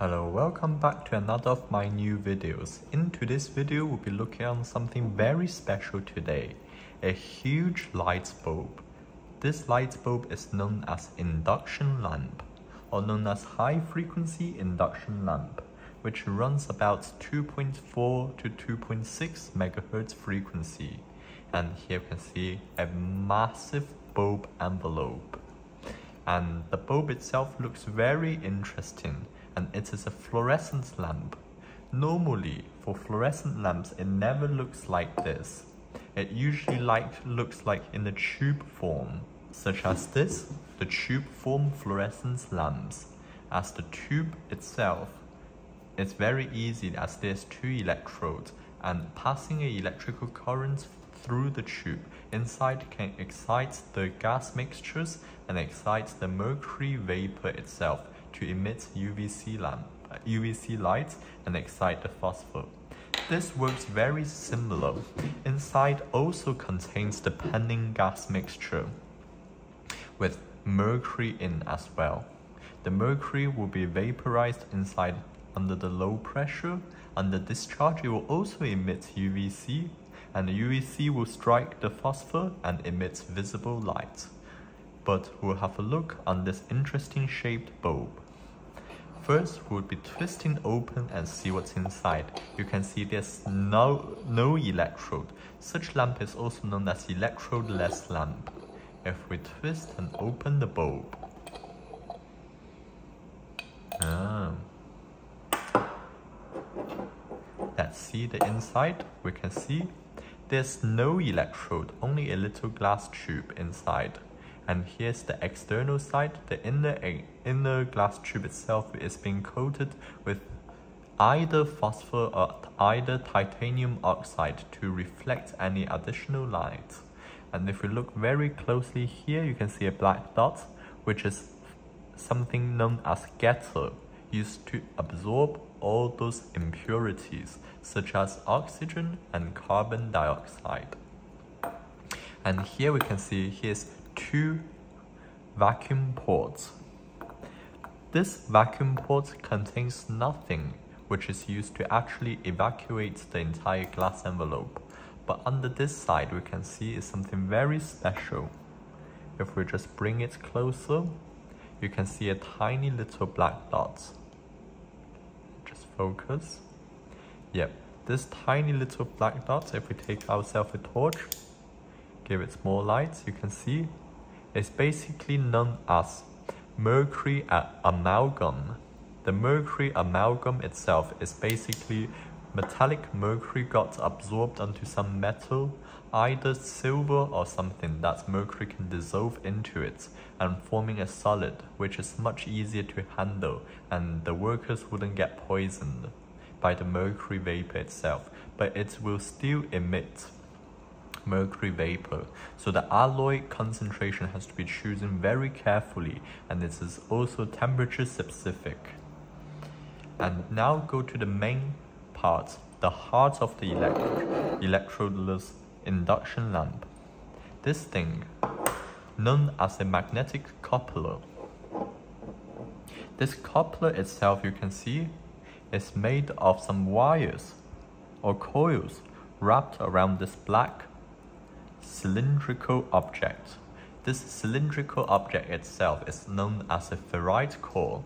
Hello, welcome back to another of my new videos. In today's video, we'll be looking on something very special today, a huge light bulb. This light bulb is known as induction lamp, or known as high frequency induction lamp, which runs about 2.4 to 2.6 megahertz frequency. And here you can see a massive bulb envelope. And the bulb itself looks very interesting and it is a fluorescent lamp. Normally, for fluorescent lamps, it never looks like this. It usually like, looks like in a tube form, such as this, the tube form fluorescence lamps. As the tube itself, it's very easy as there's two electrodes and passing a electrical current through the tube inside can excite the gas mixtures and excite the mercury vapor itself to emit UVC lamp, UVC uh, light and excite the phosphor. This works very similar. Inside also contains the penning gas mixture with mercury in as well. The mercury will be vaporized inside under the low pressure. Under discharge, it will also emit UVC and the UVC will strike the phosphor and emit visible light. But we'll have a look on this interesting shaped bulb. First, we'll be twisting open and see what's inside. You can see there's no, no electrode. Such lamp is also known as electrode-less lamp. If we twist and open the bulb, ah. let's see the inside. We can see there's no electrode, only a little glass tube inside and here's the external side. The inner, inner glass tube itself is being coated with either phosphor or either titanium oxide to reflect any additional light. And if we look very closely here, you can see a black dot, which is something known as getter, used to absorb all those impurities, such as oxygen and carbon dioxide. And here we can see here's two vacuum ports. This vacuum port contains nothing which is used to actually evacuate the entire glass envelope. But under this side we can see is something very special. If we just bring it closer, you can see a tiny little black dot. Just focus. Yep, this tiny little black dot, if we take ourselves a torch, give it more light, you can see is basically known as mercury amalgam. The mercury amalgam itself is basically metallic mercury got absorbed onto some metal, either silver or something that mercury can dissolve into it and forming a solid which is much easier to handle and the workers wouldn't get poisoned by the mercury vapor itself, but it will still emit mercury vapor. So the alloy concentration has to be chosen very carefully and this is also temperature specific. And now go to the main part, the heart of the electric, electrodeless induction lamp. This thing, known as a magnetic coupler. This coupler itself, you can see, is made of some wires or coils wrapped around this black cylindrical object. This cylindrical object itself is known as a ferrite core.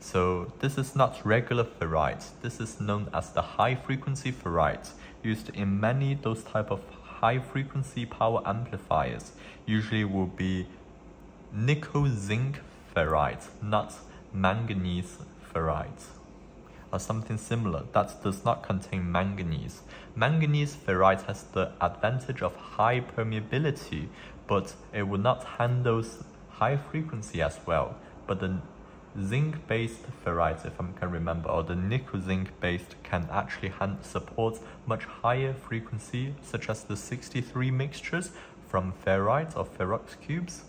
So this is not regular ferrite. This is known as the high frequency ferrite used in many those type of high frequency power amplifiers. Usually will be nickel zinc ferrite, not manganese ferrite or something similar that does not contain manganese. Manganese ferrite has the advantage of high permeability, but it will not handle high frequency as well. But the zinc-based ferrite, if I can remember, or the nickel-zinc-based can actually support much higher frequency, such as the 63 mixtures from Fair-Rite or Ferroxcubes.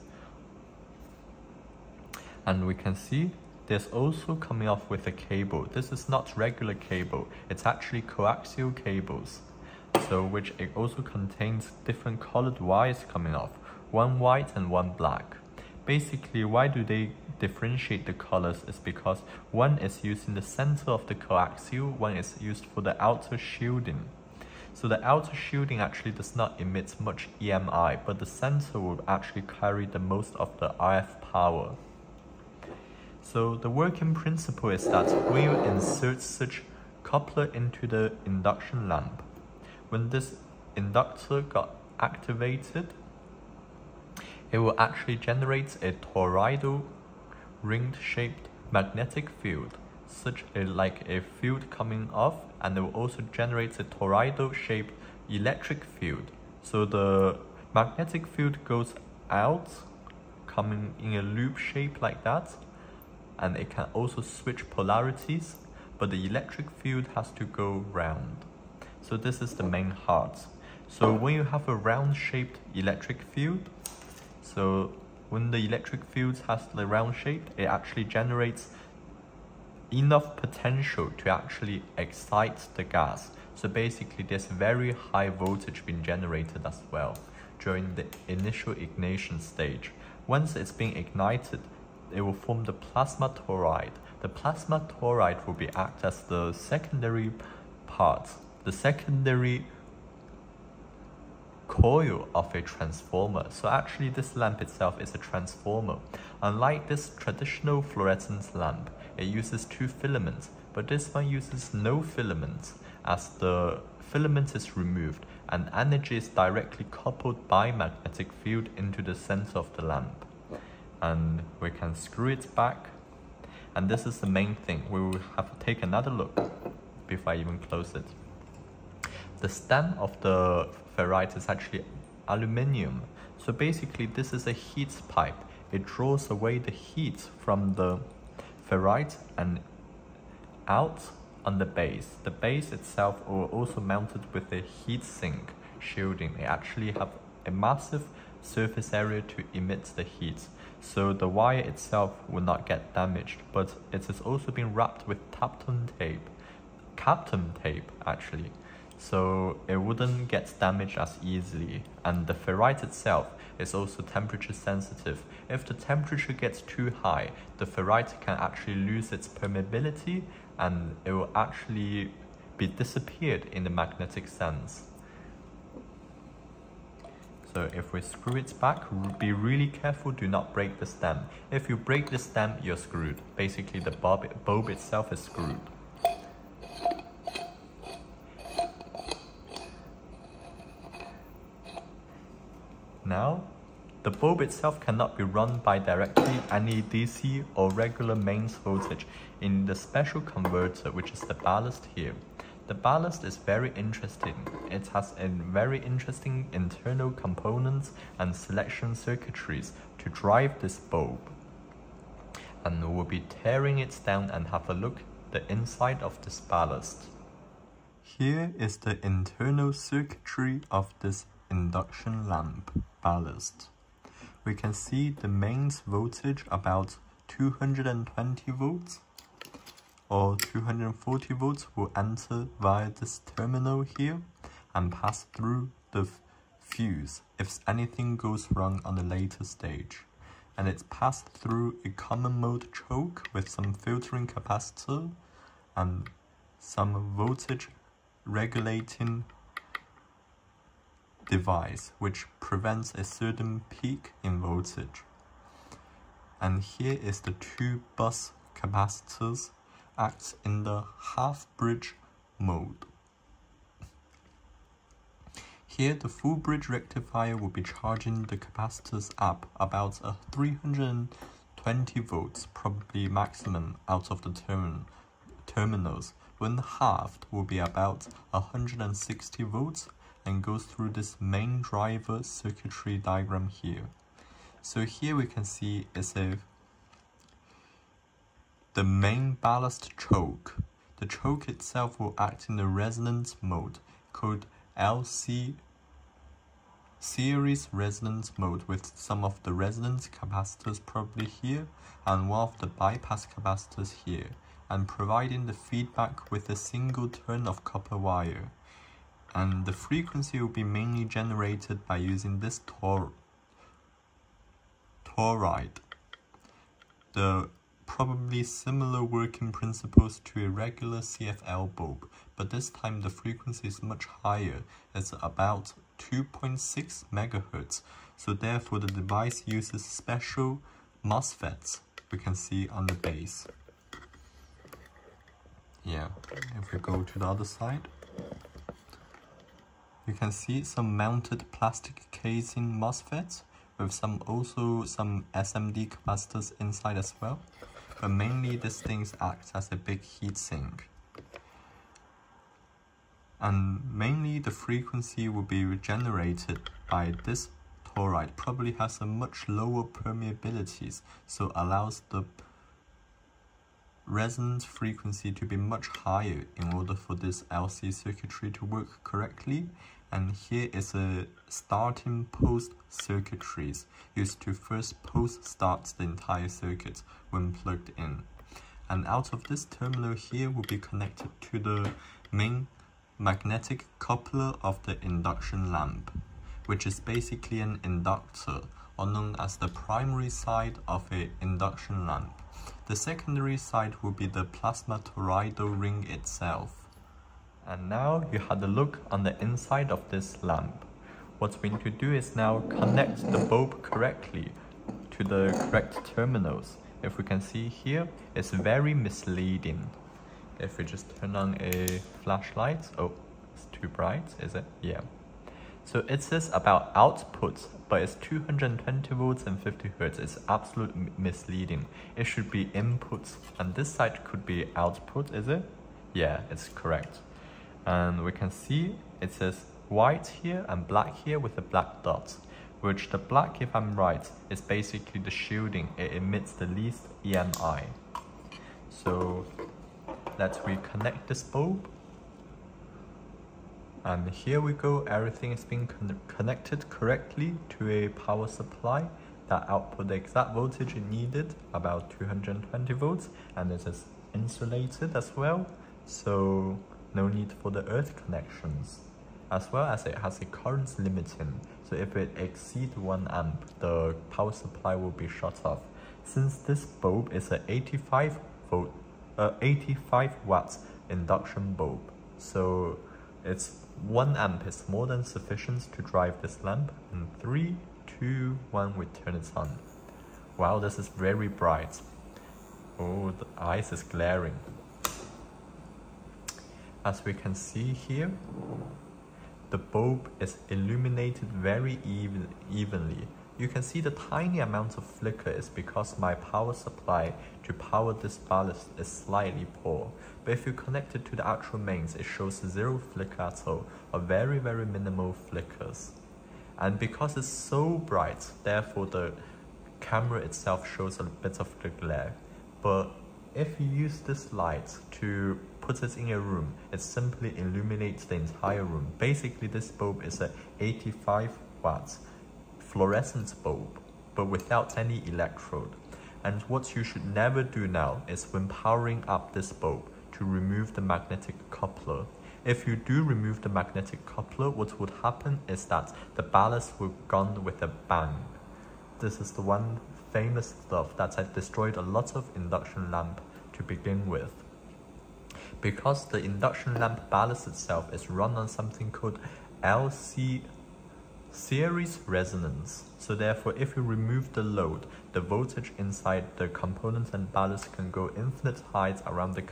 And we can see there's also coming off with a cable. This is not regular cable, it's actually coaxial cables. So which it also contains different colored wires coming off, one white and one black. Basically, why do they differentiate the colors is because one is used in the center of the coaxial, one is used for the outer shielding. So the outer shielding actually does not emit much EMI, but the center will actually carry the most of the RF power. So the working principle is that you insert such coupler into the induction lamp, when this inductor got activated, it will actually generate a toroidal ringed shaped magnetic field, such a, like a field coming off, and it will also generate a toroidal shaped electric field. So the magnetic field goes out, coming in a loop shape like that, and it can also switch polarities, but the electric field has to go round. So this is the main heart. So when you have a round shaped electric field, so when the electric field has the round shape, it actually generates enough potential to actually excite the gas. So basically there's very high voltage being generated as well during the initial ignition stage. Once it's been ignited, it will form the plasma toroid. The plasma toroid will be act as the secondary part, the secondary coil of a transformer. So actually this lamp itself is a transformer. Unlike this traditional fluorescent lamp, it uses two filaments, but this one uses no filaments as the filament is removed and energy is directly coupled by magnetic field into the center of the lamp. And we can screw it back. And this is the main thing. We will have to take another look before I even close it. The stem of the ferrite is actually aluminium. So basically this is a heat pipe. It draws away the heat from the ferrite and out on the base. The base itself are also mounted with a heat sink shielding. They actually have a massive surface area to emit the heat. So the wire itself will not get damaged, but it has also been wrapped with Kapton tape. Kapton tape actually so it wouldn't get damaged as easily. And the ferrite itself is also temperature sensitive. If the temperature gets too high, the ferrite can actually lose its permeability and it will actually be disappeared in the magnetic sense. So if we screw it back, be really careful, do not break the stem. If you break the stem, you're screwed. Basically the bulb, bulb itself is screwed. Now, the bulb itself cannot be run by directly any DC or regular mains voltage in the special converter which is the ballast here. The ballast is very interesting. It has a very interesting internal components and selection circuitries to drive this bulb. And we'll be tearing it down and have a look the inside of this ballast. Here is the internal circuitry of this induction lamp ballast. We can see the mains voltage about 220 volts or 240 volts will enter via this terminal here and pass through the fuse if anything goes wrong on the later stage. And it's passed through a common mode choke with some filtering capacitor and some voltage regulating device which prevents a certain peak in voltage. And here is the two bus capacitors acts in the half bridge mode. Here the full bridge rectifier will be charging the capacitors up about a 320 volts, probably maximum out of the term terminals, when halved will be about 160 volts and goes through this main driver circuitry diagram here. So here we can see is a the main ballast choke. The choke itself will act in the resonance mode called LC series resonance mode with some of the resonance capacitors probably here and one of the bypass capacitors here and providing the feedback with a single turn of copper wire and the frequency will be mainly generated by using this tor toroid. The probably similar working principles to a regular CFL bulb, but this time the frequency is much higher, it's about 2.6 megahertz, so therefore the device uses special MOSFETs we can see on the base. Yeah, if we go to the other side, you can see some mounted plastic casing MOSFETs with some also some SMD capacitors inside as well but mainly this thing acts as a big heatsink. And mainly the frequency will be regenerated by this toroid, probably has a much lower permeabilities, so allows the resonance frequency to be much higher in order for this LC circuitry to work correctly and here is a starting post circuitries used to first post start the entire circuit when plugged in. And out of this terminal here will be connected to the main magnetic coupler of the induction lamp, which is basically an inductor or known as the primary side of a induction lamp. The secondary side will be the plasma toroidal ring itself. And now you had a look on the inside of this lamp. What we need to do is now connect the bulb correctly to the correct terminals. If we can see here, it's very misleading. If we just turn on a flashlight, oh, it's too bright, is it? Yeah. So it says about output, but it's 220 volts and 50 hertz. It's absolutely misleading. It should be inputs, and this side could be output, is it? Yeah, it's correct and we can see it says white here and black here with the black dots which the black if I'm right is basically the shielding. It emits the least EMI so let's reconnect this bulb. And here we go. Everything is being con connected correctly to a power supply. That output the exact voltage it needed about 220 volts. And it is insulated as well. So no need for the earth connections, as well as it has a current limiting, so if it exceeds 1 amp, the power supply will be shut off. Since this bulb is an 85 volt, uh, 85 watts induction bulb, so it's 1 amp is more than sufficient to drive this lamp, and 3, 2, 1, we turn it on. Wow, this is very bright. Oh, the eyes is glaring. As we can see here, the bulb is illuminated very even, evenly. You can see the tiny amount of flicker is because my power supply to power this ballast is slightly poor. But if you connect it to the actual mains, it shows zero flicker at all, or very very minimal flickers. And because it's so bright, therefore the camera itself shows a bit of the glare. But if you use this light to put it in a room, it simply illuminates the entire room. Basically, this bulb is a 85 watts fluorescent bulb, but without any electrode. And what you should never do now is when powering up this bulb to remove the magnetic coupler. If you do remove the magnetic coupler, what would happen is that the ballast will gone with a bang. This is the one famous stuff that had destroyed a lot of induction lamp to begin with. Because the induction lamp ballast itself is run on something called LC series resonance. So therefore, if you remove the load, the voltage inside the components and ballast can go infinite heights around the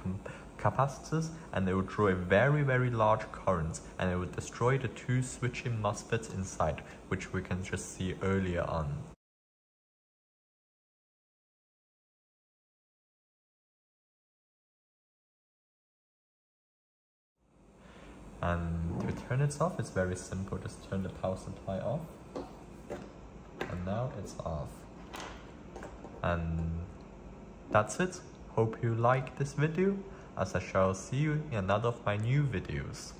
capacitors and it will draw a very very large current and it will destroy the two switching MOSFETs inside, which we can just see earlier on. And to turn it off, it's very simple. Just turn the power supply off. And now it's off. And that's it. Hope you like this video, as I shall see you in another of my new videos.